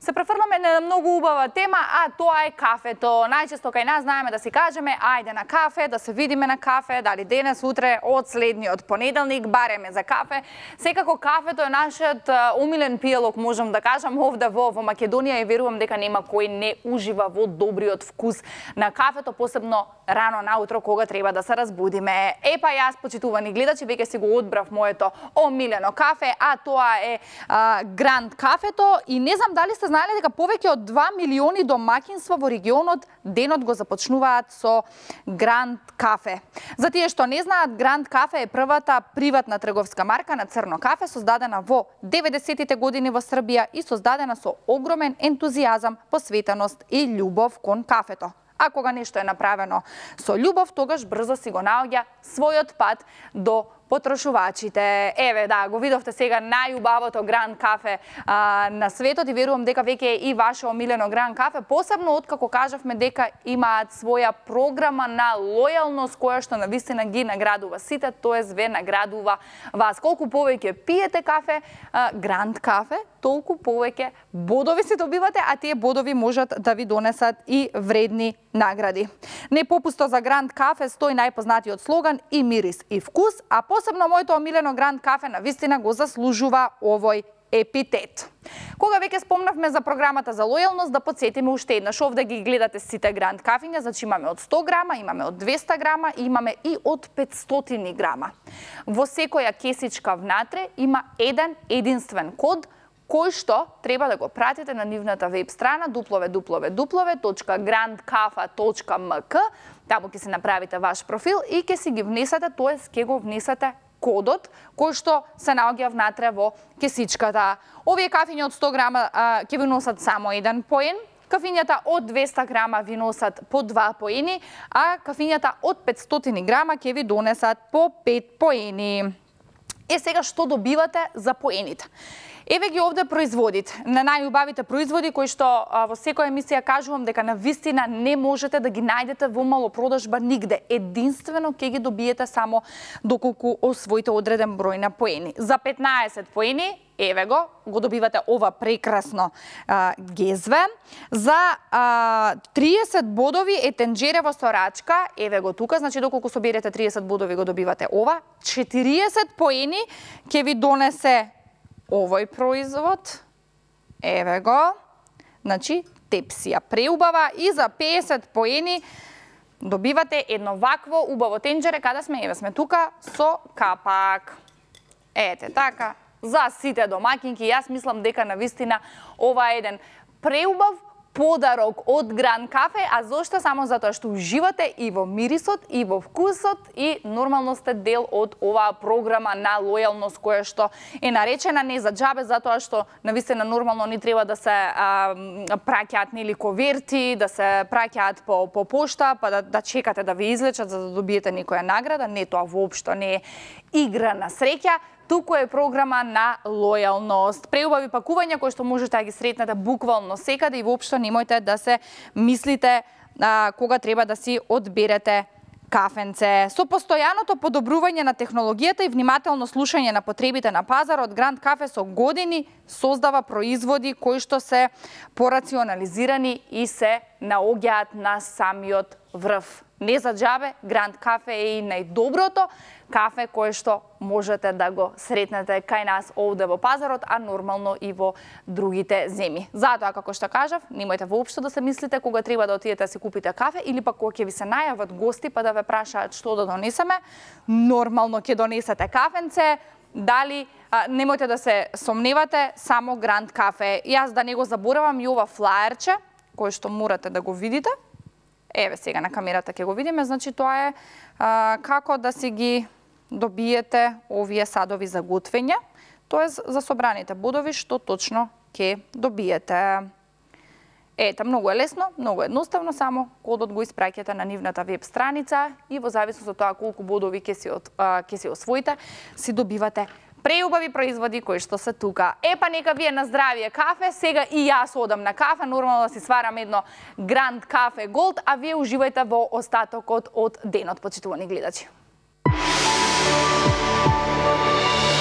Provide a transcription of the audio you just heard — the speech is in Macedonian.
Се претрплиме на многу убава тема, а тоа е кафето. Најчесто кај нас знаеме да си кажеме ајде на кафе, да се видиме на кафе, дали денес, утре, од следниот понеделник, бареме за кафе. Секако кафето е нашиот умилен пијалок можам да кажам, овде во, во Македонија и верувам дека нема кој не ужива во добриот вкус на кафето, посебно рано наутро кога треба да се разбудиме. Епа јас, почитувани гледачи, веќе си го одбрав моето омилено кафе, а тоа е а, Гранд кафето и не знам дали сте знаеле дека повеќе од 2 милиони домакинства во регионот денот го започнуваат со Гранд кафе. За тие што не знаат, Гранд кафе е првата приватна трговска марка на црно кафе создадена во 90-тите години во Србија и создадена со огромен ентузијазам, посветеност и љубов кон кафето. А кога нешто е направено со љубов, тогаш брзо си го наоѓа својот пат до потрошувачите. Еве, да, го видовте сега најубавото гран кафе а, на светот и верувам дека веќе е и ваше омилено гран кафе, посебно откако кажавме дека имаат своја програма на лојалност која што на вистина ги наградува сите, тоест ве наградува вас. Колку повеќе пиете кафе, а, гранд кафе, толку повеќе бодови се добивате, а тие бодови можат да ви донесат и вредни награди. Не попусто за Гранд Кафе стои најпознатиот слоган и мирис и вкус, а посебно моето омилено Гранд Кафе на вистина го заслужува овој епитет. Кога веќе спомнавме за програмата за лојалност, да подсетиме уште еднаш. Овде ги гледате сите гранд кафиња, значи имаме од 100 грама, имаме од 200 грама и имаме и од 500 грама. Во секоја кесичка внатре има еден единствен код – кој што треба да го пратите на нивната веб страна www.grandkafa.mk Таму ќе се направите ваш профил и ќе си ги внесете, тоест ќе го внесете кодот кој што се наоѓа внатре во кесичката. Овие кафиња од 100 грама ќе ви носат само еден поен, Кафињата од 200 грама ви носат по 2 поени, а кафињата од 500 грама ќе ви донесат по 5 поени. Е сега што добивате за поените? Еве ги овде производите, на најубавите производи кои што во секоја емисија кажувам дека на вистина не можете да ги најдете во малопродажба нигде. Единствено ќе ги добиете само доколку освоите одреден број на поени. За 15 поени еве го, го добивате ова прекрасно а, гезве. За а, 30 бодови е тенџерево со рачка, еве го тука, значи доколку соберете 30 бодови го добивате ова. 40 поени ќе ви донесе овој производ. Еве го. Значи, тепсија преубава и за 50 поени добивате едно вакво убаво тенџере каде сме, еве сме тука со капак. Ете така, за сите домакинки, јас мислам дека на вистина ова е еден преубав подарок од Гран Кафе, а зошто? Само затоа што уживате и во мирисот и во вкусот и нормално сте дел од оваа програма на лојалност која што е наречена не за джабе, затоа што навистина нормално ни треба да се а, праќаат нели коверти, да се праќаат по по пошта, па да, да чекате да ви излечат за да добиете некоја награда, не тоа воопшто не е игра на среќа, туку е програма на лојалност. Преубави пакувања кои што можете да ги сретнете буквално секаде и воопшто немојте да се мислите а, кога треба да си одберете кафенце. Со постојаното подобрување на технологијата и внимателно слушање на потребите на пазарот, Гранд Кафе со години создава производи кои што се порационализирани и се наоѓаат на самиот врв. Не за џабе, Гранд Кафе е и најдоброто, кафе кое што можете да го сретнете кај нас овде во пазарот, а нормално и во другите земи. Затоа, како што кажав, немојте воопшто да се мислите кога треба да отидете да си купите кафе или пак кога ќе ви се најават гости па да ве прашаат што да донесеме, нормално ќе донесете кафенце, дали а, немојте да се сомневате, само Гранд кафе. Јас да не го заборавам и ова флаерче, кое што морате да го видите. Еве сега на камерата ќе го видиме, значи тоа е а, како да си ги добиете овие садови за готвење, тоа за собраните будови што точно ќе добиете. Ете, многу е лесно, многу едноставно, само кодот го испраќате на нивната веб страница и во зависност од тоа колку бодови ќе си, од, ќе си освоите, си добивате преубави производи кои што се тука. Епа нека вие на здравие кафе, сега и јас одам на кафе, нормално да си сварам едно Гранд Кафе Голд, а вие уживајте во остатокот од денот, почитувани гледачи. Thank you.